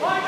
Why